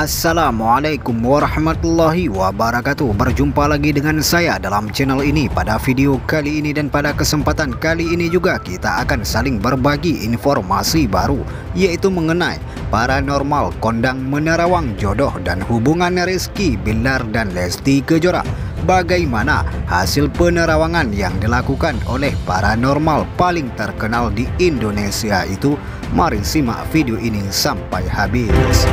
Assalamualaikum warahmatullahi wabarakatuh. Berjumpa lagi dengan saya dalam channel ini. Pada video kali ini dan pada kesempatan kali ini juga Kita akan saling berbagi informasi baru Yaitu mengenai paranormal kondang menerawang jodoh Dan hubungan Rizky Bilar dan Lesti Kejora. Bagaimana hasil penerawangan yang dilakukan oleh paranormal paling terkenal di Indonesia itu? Mari simak video ini sampai habis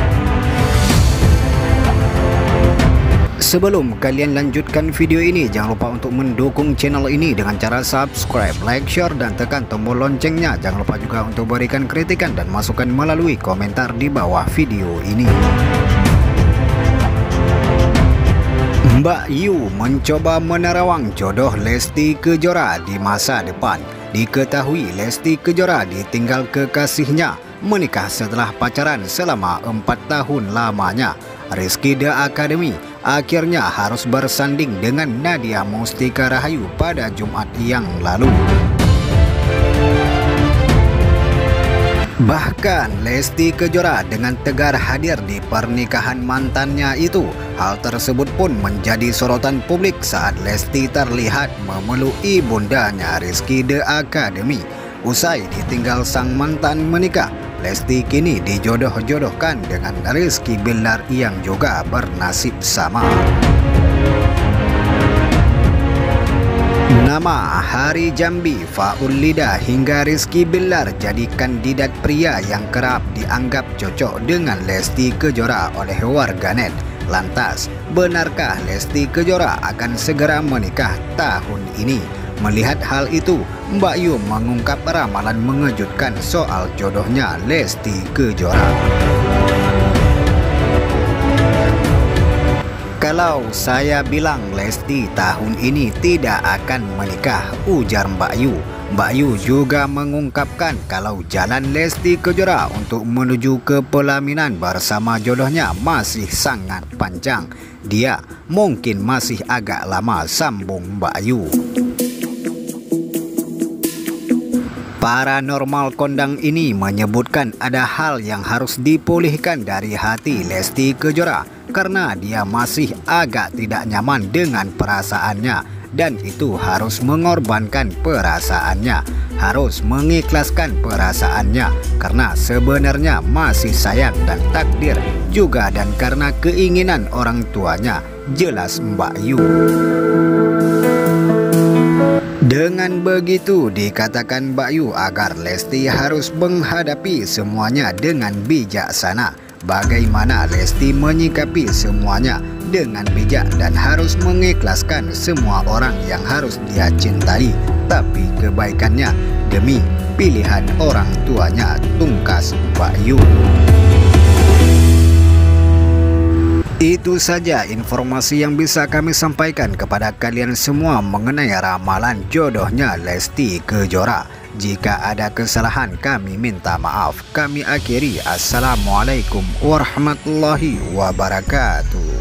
Sebelum kalian lanjutkan video ini, jangan lupa untuk mendukung channel ini dengan cara subscribe, like, share, dan tekan tombol loncengnya. Jangan lupa juga untuk berikan kritikan dan masukan melalui komentar di bawah video ini. Mbak Yu mencoba menerawang jodoh Lesti Kejora di masa depan. Diketahui Lesti Kejora ditinggal kekasihnya menikah setelah pacaran selama empat tahun lamanya. Rizky The Academy akhirnya harus bersanding dengan Nadia Mustika Rahayu pada Jumat yang lalu. Bahkan Lesti Kejora dengan tegar hadir di pernikahan mantannya itu. Hal tersebut pun menjadi sorotan publik saat Lesti terlihat memeluk ibundanya Rizky The Academy. Usai ditinggal sang mantan menikah, Lesti kini dijodoh-jodohkan dengan Rizky Bilar yang juga bernasib sama. Nama Hari Jambi, Faul Lida hingga Rizky Bilar jadi kandidat pria yang kerap dianggap cocok dengan Lesti Kejora oleh warganet. Lantas, benarkah Lesti Kejora akan segera menikah tahun ini? Melihat hal itu, Mbak Yu mengungkap ramalan mengejutkan soal jodohnya Lesti Kejora. Kalau saya bilang Lesti tahun ini tidak akan menikah, ujar Mbak Yu. Mbak Yu juga mengungkapkan kalau jalan Lesti Kejora untuk menuju ke pelaminan bersama jodohnya masih sangat panjang. Dia mungkin masih agak lama sambung Mbak Yu. Paranormal kondang ini menyebutkan ada hal yang harus dipulihkan dari hati Lesti Kejora karena dia masih agak tidak nyaman dengan perasaannya dan itu harus mengorbankan perasaannya, harus mengikhlaskan perasaannya karena sebenarnya masih sayang dan takdir juga dan karena keinginan orang tuanya, jelas Mbak Yu. Dengan begitu dikatakan Bayu agar Lesti harus menghadapi semuanya dengan bijaksana. Bagaimana Lesti menyikapi semuanya dengan bijak dan harus mengikhlaskan semua orang yang harus dia cintai. Tapi kebaikannya demi pilihan orang tuanya tungkas Bayu. Itu saja informasi yang bisa kami sampaikan kepada kalian semua mengenai ramalan jodohnya Lesti Kejora. Jika ada kesalahan kami minta maaf. Kami akhiri. Assalamualaikum warahmatullahi wabarakatuh.